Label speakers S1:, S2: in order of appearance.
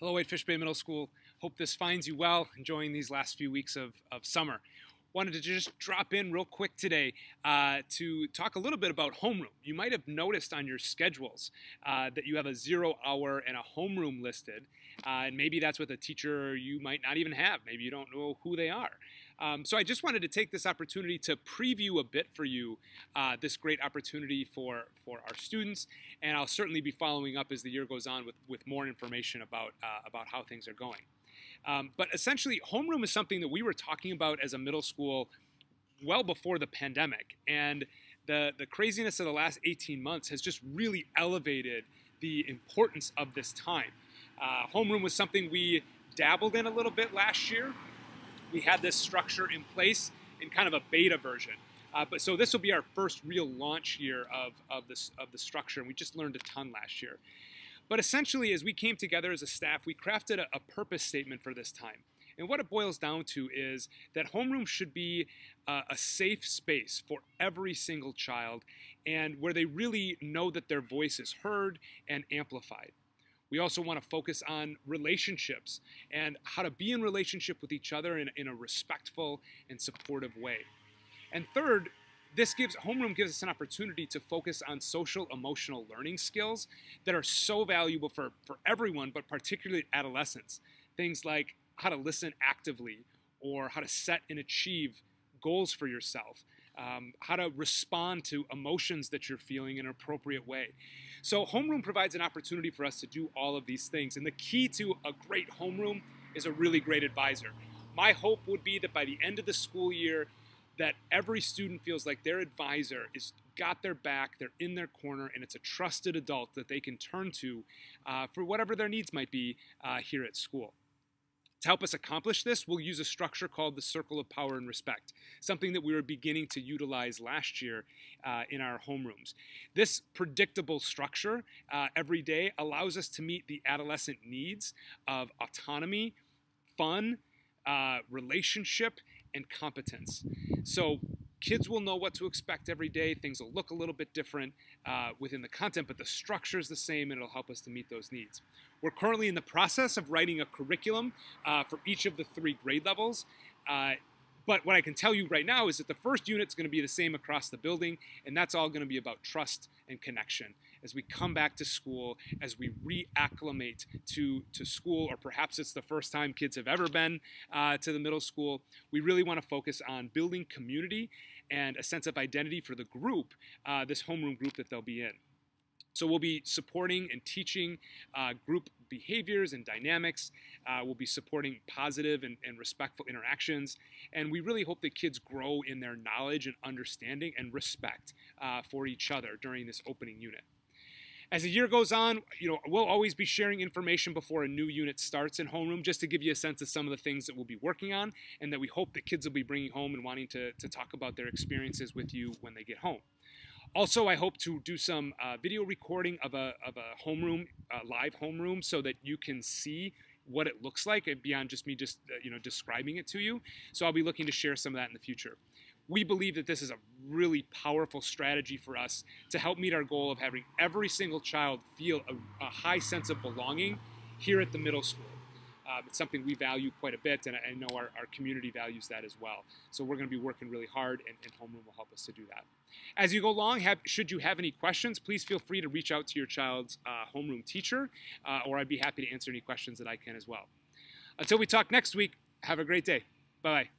S1: Hello, Whitefish Bay Middle School. Hope this finds you well, enjoying these last few weeks of, of summer. Wanted to just drop in real quick today uh, to talk a little bit about homeroom. You might have noticed on your schedules uh, that you have a zero hour and a homeroom listed, uh, and maybe that's with a teacher you might not even have. Maybe you don't know who they are. Um, so I just wanted to take this opportunity to preview a bit for you uh, this great opportunity for, for our students, and I'll certainly be following up as the year goes on with, with more information about, uh, about how things are going. Um, but essentially, homeroom is something that we were talking about as a middle school well before the pandemic, and the, the craziness of the last 18 months has just really elevated the importance of this time. Uh, homeroom was something we dabbled in a little bit last year, we had this structure in place in kind of a beta version. Uh, but so this will be our first real launch year of, of, this, of the structure, and we just learned a ton last year. But essentially, as we came together as a staff, we crafted a, a purpose statement for this time. And what it boils down to is that homeroom should be uh, a safe space for every single child and where they really know that their voice is heard and amplified. We also want to focus on relationships and how to be in relationship with each other in, in a respectful and supportive way. And third, this gives homeroom gives us an opportunity to focus on social emotional learning skills that are so valuable for, for everyone, but particularly adolescents. Things like how to listen actively or how to set and achieve goals for yourself, um, how to respond to emotions that you're feeling in an appropriate way. So homeroom provides an opportunity for us to do all of these things. And the key to a great homeroom is a really great advisor. My hope would be that by the end of the school year, that every student feels like their advisor is got their back, they're in their corner, and it's a trusted adult that they can turn to uh, for whatever their needs might be uh, here at school. To help us accomplish this, we'll use a structure called the Circle of Power and Respect, something that we were beginning to utilize last year uh, in our homerooms. This predictable structure uh, every day allows us to meet the adolescent needs of autonomy, fun, uh, relationship, and competence. So kids will know what to expect every day. Things will look a little bit different uh, within the content, but the structure is the same and it'll help us to meet those needs. We're currently in the process of writing a curriculum uh, for each of the three grade levels. Uh, but what I can tell you right now is that the first unit is going to be the same across the building, and that's all going to be about trust and connection. As we come back to school, as we reacclimate to, to school, or perhaps it's the first time kids have ever been uh, to the middle school, we really want to focus on building community and a sense of identity for the group, uh, this homeroom group that they'll be in. So we'll be supporting and teaching uh, group behaviors and dynamics. Uh, we'll be supporting positive and, and, respectful interactions. And we really hope that kids grow in their knowledge and understanding and respect uh, for each other during this opening unit. As the year goes on, you know, we'll always be sharing information before a new unit starts in homeroom just to give you a sense of some of the things that we'll be working on and that we hope that kids will be bringing home and wanting to, to talk about their experiences with you when they get home. Also, I hope to do some uh, video recording of a, of a homeroom, uh, live homeroom, so that you can see what it looks like beyond just me just uh, you know describing it to you. So I'll be looking to share some of that in the future. We believe that this is a really powerful strategy for us to help meet our goal of having every single child feel a, a high sense of belonging here at the middle school. Um, it's something we value quite a bit, and I know our, our community values that as well. So we're going to be working really hard, and, and Homeroom will help us to do that. As you go along, have, should you have any questions, please feel free to reach out to your child's uh, homeroom teacher, uh, or I'd be happy to answer any questions that I can as well. Until we talk next week, have a great day. Bye-bye.